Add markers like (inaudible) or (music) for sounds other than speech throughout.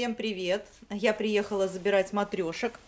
Всем привет! Я приехала забирать матрешек.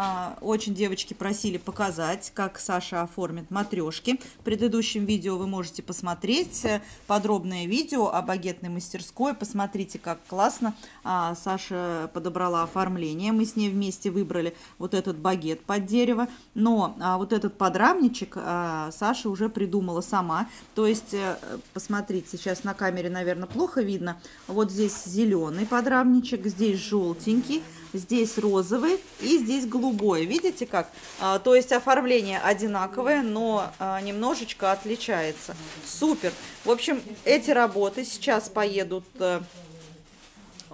А, очень девочки просили показать, как Саша оформит матрешки. В предыдущем видео вы можете посмотреть э, подробное видео о багетной мастерской. Посмотрите, как классно а, Саша подобрала оформление. Мы с ней вместе выбрали вот этот багет под дерево. Но а, вот этот подрамничек Саша уже придумала сама. То есть, э, посмотрите, сейчас на камере, наверное, плохо видно. Вот здесь зеленый подрамничек, здесь желтенький здесь розовый и здесь голубой. Видите как? А, то есть оформление одинаковое, но а, немножечко отличается. Супер! В общем, эти работы сейчас поедут а,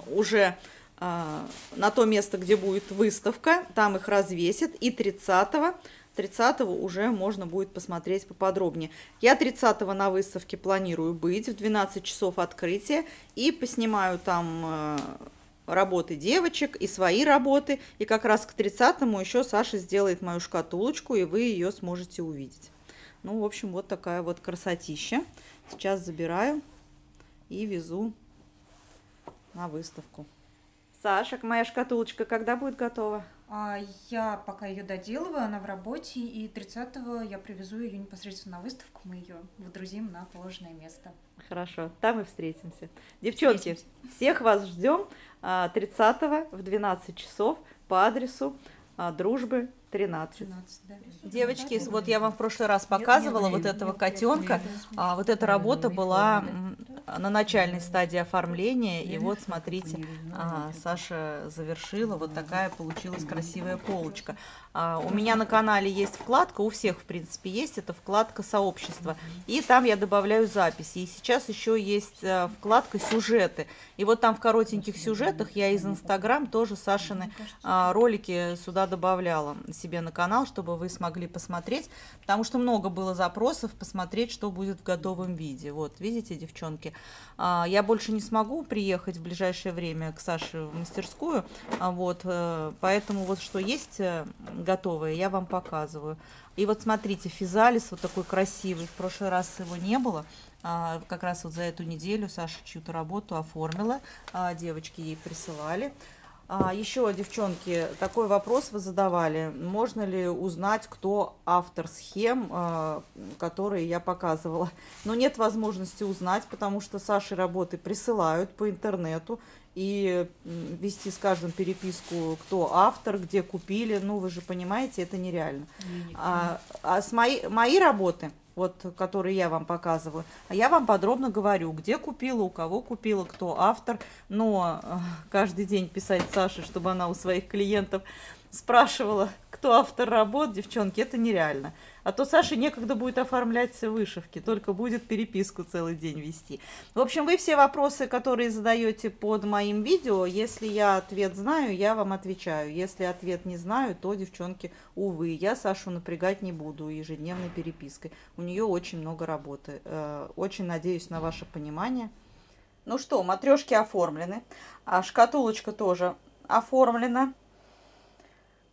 уже на то место, где будет выставка. Там их развесят. И 30 30 уже можно будет посмотреть поподробнее. Я 30 на выставке планирую быть, в 12 часов открытия, и поснимаю там э, работы девочек и свои работы. И как раз к 30-му еще Саша сделает мою шкатулочку, и вы ее сможете увидеть. Ну, в общем, вот такая вот красотища. Сейчас забираю и везу на выставку. Саша, моя шкатулочка когда будет готова? А, я пока ее доделываю, она в работе, и 30-го я привезу ее непосредственно на выставку, мы ее выдрузим на положенное место. Хорошо, там и встретимся. Девчонки, встретимся. всех вас ждем 30 в 12 часов по адресу а, Дружбы 13. 13 да. Девочки, вот я вам в прошлый раз показывала вот этого котенка. А, вот эта работа была на начальной стадии оформления. И вот, смотрите, а, Саша завершила. Вот такая получилась красивая полочка. А, у меня на канале есть вкладка, у всех, в принципе, есть. Это вкладка сообщества. И там я добавляю записи. И сейчас еще есть э, вкладка сюжеты. И вот там в коротеньких сюжетах я из Инстаграм тоже Сашины а, ролики сюда добавляла себе на канал, чтобы вы смогли посмотреть, потому что много было запросов посмотреть, что будет в готовом виде. Вот, видите, девчонки, а, я больше не смогу приехать в ближайшее время к Саше в мастерскую, а вот, э, поэтому вот что есть э, готовое, я вам показываю. И вот смотрите, физалис вот такой красивый, в прошлый раз его не было, а, как раз вот за эту неделю Саша чью-то работу оформила, девочки ей присылали. А, еще, девчонки, такой вопрос вы задавали. Можно ли узнать, кто автор схем, а, которые я показывала? Но нет возможности узнать, потому что Саши работы присылают по интернету. И вести с каждым переписку, кто автор, где купили, ну вы же понимаете, это нереально. А, а с мои, мои работы – вот, который я вам показываю. А я вам подробно говорю, где купила, у кого купила, кто автор. Но э, каждый день писать Саше, чтобы она у своих клиентов спрашивала, кто автор работ, девчонки, это нереально. А то Саше некогда будет оформлять вышивки, только будет переписку целый день вести. В общем, вы все вопросы, которые задаете под моим видео, если я ответ знаю, я вам отвечаю. Если ответ не знаю, то, девчонки, увы, я Сашу напрягать не буду ежедневной перепиской. У нее очень много работы. Э, очень надеюсь на ваше понимание. Ну что, матрешки оформлены, а шкатулочка тоже оформлена.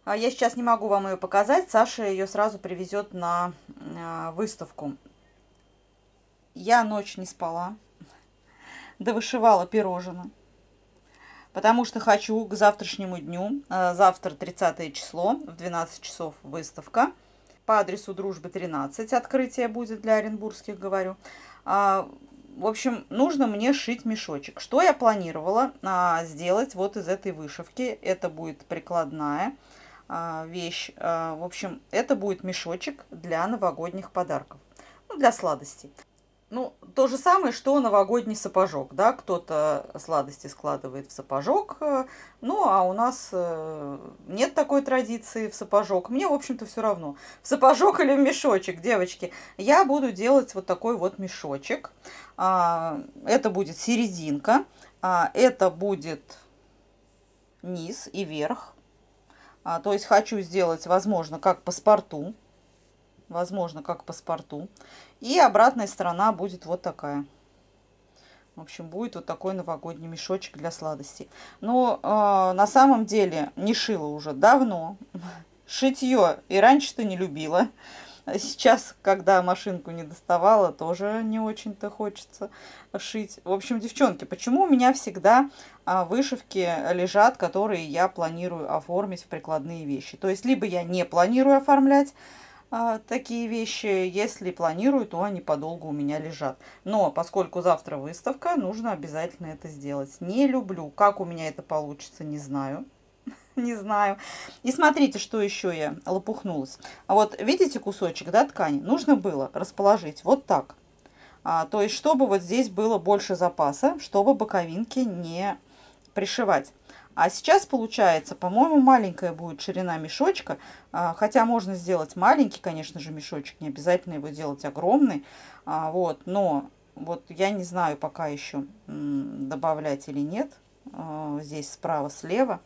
А я сейчас не могу вам ее показать. Саша ее сразу привезет на а, выставку. Я ночь не спала. (laughs) Да вышивала пирожное. Потому что хочу к завтрашнему дню, а, завтра 30 число, в 12 часов выставка. По адресу Дружбы 13 открытие будет для оренбургских, говорю. В общем, нужно мне шить мешочек. Что я планировала сделать вот из этой вышивки? Это будет прикладная а, вещь. А, в общем, это будет мешочек для новогодних подарков. Ну, для сладостей. Ну, то же самое, что новогодний сапожок, да, кто-то сладости складывает в сапожок, э, ну, а у нас э, нет такой традиции в сапожок. Мне, в общем-то, все равно, в сапожок или в мешочек, девочки. Я буду делать вот такой вот мешочек. А, это будет серединка, это будет низ и верх. А, то есть хочу сделать, возможно, как паспорту. Возможно, как паспорту. И обратная сторона будет вот такая. В общем, будет вот такой новогодний мешочек для сладостей. Но э, на самом деле не шила уже давно. (laughs) Шитье и раньше-то не любила. Сейчас, когда машинку не доставала, тоже не очень-то хочется шить. В общем, девчонки, почему у меня всегда а, вышивки лежат, которые я планирую оформить в прикладные вещи? То есть, либо я не планирую оформлять а, такие вещи, если планирую, то они подолгу у меня лежат. Но поскольку завтра выставка, нужно обязательно это сделать. Не люблю. Как у меня это получится, не знаю. (laughs) не знаю. И смотрите, что еще я лопухнулась. А вот видите кусочек, да, ткани? Нужно было расположить вот так. А, то есть, чтобы вот здесь было больше запаса, чтобы боковинки не пришивать. А сейчас получается, по-моему, маленькая будет ширина мешочка. А, хотя можно сделать маленький, конечно же, мешочек. Не обязательно его делать огромный. А, вот, но вот я не знаю пока еще добавлять или нет. А, здесь справа-слева.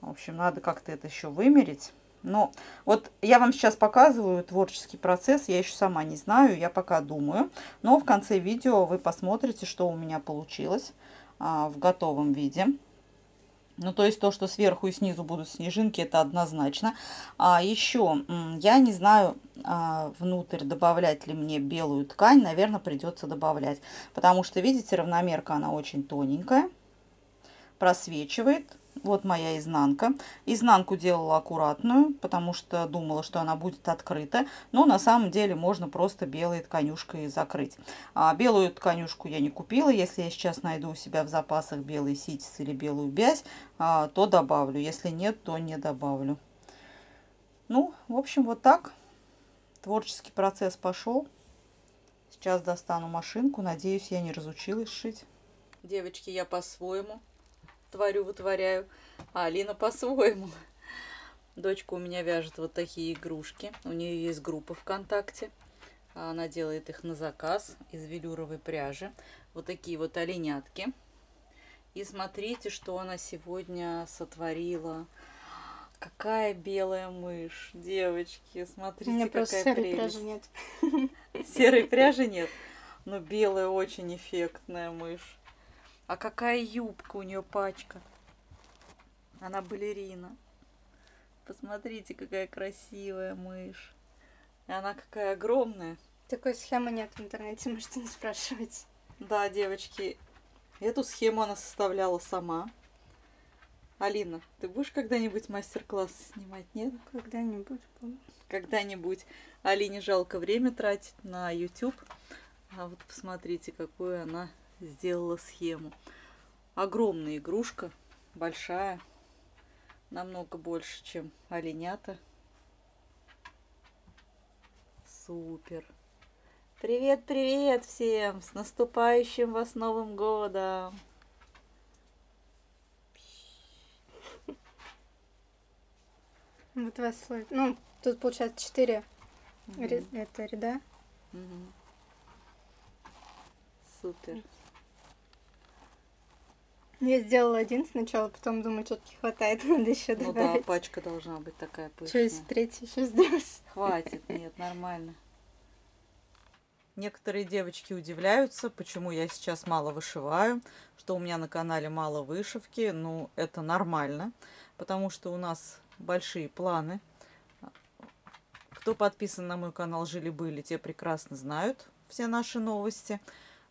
В общем, надо как-то это еще вымерить. Но вот я вам сейчас показываю творческий процесс, я еще сама не знаю, я пока думаю. Но в конце видео вы посмотрите, что у меня получилось а, в готовом виде. Ну, то есть то, что сверху и снизу будут снежинки, это однозначно. А еще, я не знаю, а, внутрь добавлять ли мне белую ткань, наверное, придется добавлять. Потому что, видите, равномерка она очень тоненькая, просвечивает. Вот моя изнанка. Изнанку делала аккуратную, потому что думала, что она будет открыта. Но на самом деле можно просто белой тканюшкой закрыть. А белую тканюшку я не купила. Если я сейчас найду у себя в запасах белый ситис или белую бязь, а, то добавлю. Если нет, то не добавлю. Ну, в общем, вот так. Творческий процесс пошел. Сейчас достану машинку. Надеюсь, я не разучилась шить. Девочки, я по-своему творю, вытворяю, а Алина по-своему. Дочка у меня вяжет вот такие игрушки. У нее есть группа ВКонтакте. Она делает их на заказ из велюровой пряжи. Вот такие вот оленятки. И смотрите, что она сегодня сотворила. Какая белая мышь, девочки, смотрите, У меня какая просто серой прелесть. пряжи нет. Серой пряжи нет, но белая очень эффектная мышь. А какая юбка у нее пачка. Она балерина. Посмотрите, какая красивая мышь. И она какая огромная. Такой схемы нет в интернете, (laughs) можете не спрашивать. Да, девочки, эту схему она составляла сама. Алина, ты будешь когда-нибудь мастер-класс снимать, нет? Когда-нибудь Когда-нибудь. Алине жалко время тратить на YouTube. А вот посмотрите, какую она сделала схему. Огромная игрушка, большая, намного больше, чем оленята. Супер! Привет, привет всем! С наступающим вас Новым Годом! (laughs) Вот вас Ну, тут получается четыре. Угу. Это ряда. Угу. Супер. Я сделала один сначала, потом думаю, что-то не хватает, (laughs) надо еще добавить. Ну да, пачка должна быть такая пышная. Что, если третий еще сделать? (laughs) Хватит, нет, нормально. Некоторые девочки удивляются, почему я сейчас мало вышиваю, что у меня на канале мало вышивки. Ну, это нормально, потому что у нас большие планы. Кто подписан на мой канал Жили-были, те прекрасно знают все наши новости.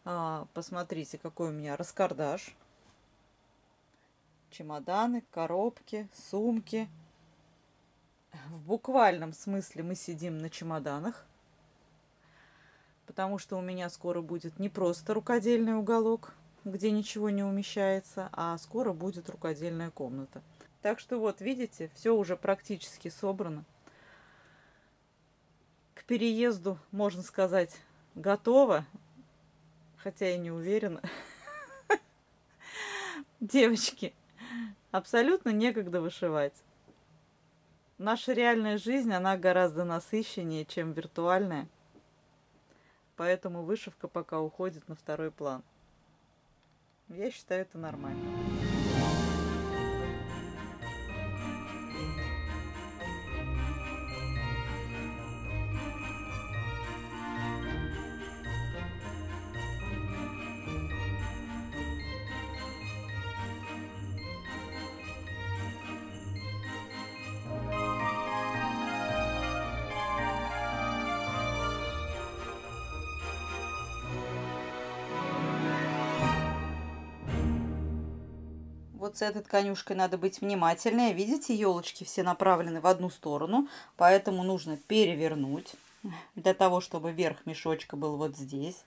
А, посмотрите, какой у меня раскардаш чемоданы, коробки, сумки. В буквальном смысле мы сидим на чемоданах, потому что у меня скоро будет не просто рукодельный уголок, где ничего не умещается, а скоро будет рукодельная комната. Так что вот, видите, все уже практически собрано. К переезду, можно сказать, готово, хотя я не уверена. (laughs) Девочки, абсолютно некогда вышивать. Наша реальная жизнь, она гораздо насыщеннее, чем виртуальная. Поэтому вышивка пока уходит на второй план. Я считаю это нормально. Вот с этой тканюшкой надо быть внимательнее. Видите, елочки все направлены в одну сторону, поэтому нужно перевернуть для того, чтобы верх мешочка был вот здесь.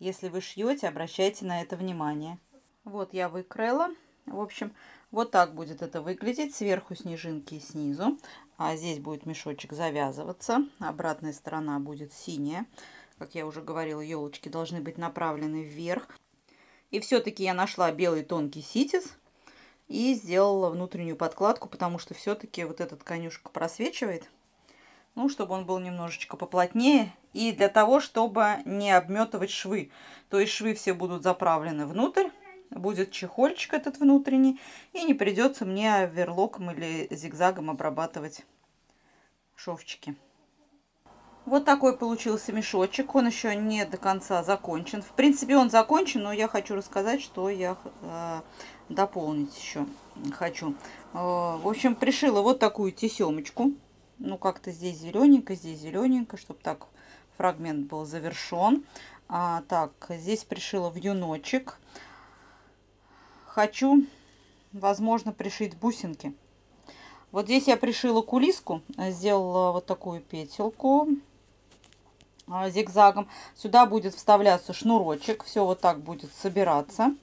Если вы шьете, обращайте на это внимание. Вот я выкроила. В общем, вот так будет это выглядеть. Сверху снежинки и снизу. А здесь будет мешочек завязываться. Обратная сторона будет синяя. Как я уже говорила, елочки должны быть направлены вверх. И все-таки я нашла белый тонкий ситис и сделала внутреннюю подкладку, потому что все-таки вот этот конюшка просвечивает. Ну, чтобы он был немножечко поплотнее. И для того, чтобы не обметывать швы. То есть швы все будут заправлены внутрь. Будет чехольчик этот внутренний. И не придется мне верлоком или зигзагом обрабатывать шовчики. Вот такой получился мешочек. Он еще не до конца закончен. В принципе, он закончен, но я хочу рассказать, что я э, дополнить еще хочу. Э, в общем, пришила вот такую тесемочку. Ну, как-то здесь зелененько, здесь зелененько, чтобы так фрагмент был завершен. А, так, здесь пришила вьюночек. Хочу, возможно, пришить бусинки. Вот здесь я пришила кулиску, сделала вот такую петельку зигзагом. Сюда будет вставляться шнурочек. Все вот так будет собираться.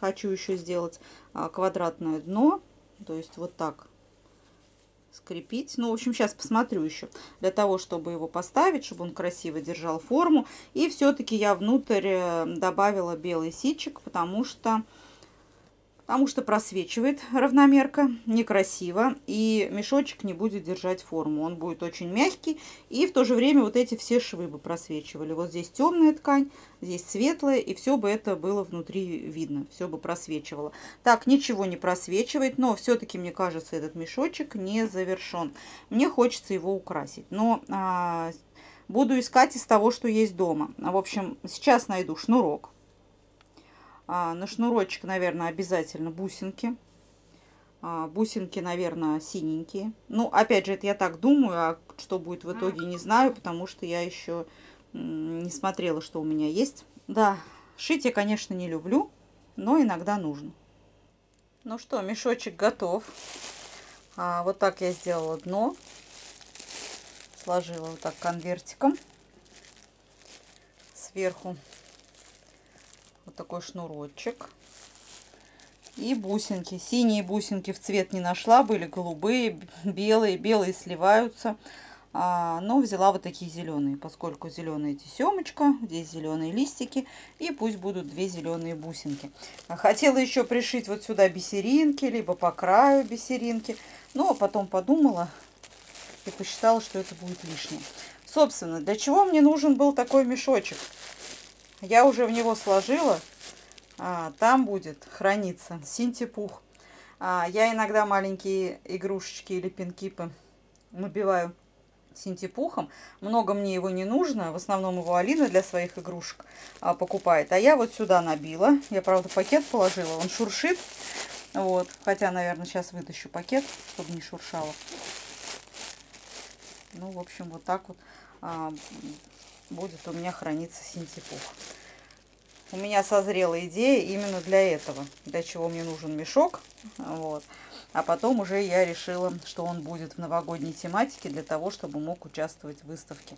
Хочу еще сделать а, квадратное дно. То есть вот так скрепить. Ну, в общем, сейчас посмотрю еще. Для того, чтобы его поставить, чтобы он красиво держал форму. И все-таки я внутрь э, добавила белый ситчик, потому что потому что просвечивает равномерка, некрасиво, и мешочек не будет держать форму. Он будет очень мягкий, и в то же время вот эти все швы бы просвечивали. Вот здесь темная ткань, здесь светлая, и все бы это было внутри видно, все бы просвечивало. Так, ничего не просвечивает, но все-таки, мне кажется, этот мешочек не завершен. Мне хочется его украсить, но... А, буду искать из того, что есть дома. В общем, сейчас найду шнурок а, на шнурочек, наверное, обязательно бусинки. А, бусинки, наверное, синенькие. Ну, опять же, это я так думаю, а что будет в итоге, не знаю, потому что я еще не смотрела, что у меня есть. Да, шить я, конечно, не люблю, но иногда нужно. Ну что, мешочек готов. А, вот так я сделала дно. Сложила вот так конвертиком. Сверху такой шнурочек. И бусинки. Синие бусинки в цвет не нашла. Были голубые, белые. Белые сливаются. А, но взяла вот такие зеленые, поскольку зеленая тесемочка, здесь зеленые листики, и пусть будут две зеленые бусинки. Хотела еще пришить вот сюда бисеринки, либо по краю бисеринки, но потом подумала и посчитала, что это будет лишнее. Собственно, для чего мне нужен был такой мешочек? Я уже в него сложила. А, там будет храниться синтепух. А, я иногда маленькие игрушечки или пинкипы набиваю синтепухом. Много мне его не нужно. В основном его Алина для своих игрушек а, покупает. А я вот сюда набила. Я, правда, пакет положила. Он шуршит. Вот. Хотя, наверное, сейчас вытащу пакет, чтобы не шуршало. Ну, в общем, вот так вот а, будет у меня храниться синтепух. У меня созрела идея именно для этого, для чего мне нужен мешок. Вот. А потом уже я решила, что он будет в новогодней тематике для того, чтобы мог участвовать в выставке.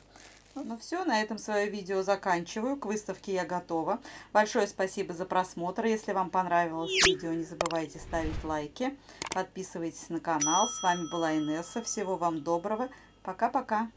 Ну все, на этом свое видео заканчиваю. К выставке я готова. Большое спасибо за просмотр. Если вам понравилось видео, не забывайте ставить лайки. Подписывайтесь на канал. С вами была Инесса. Всего вам доброго. Пока-пока.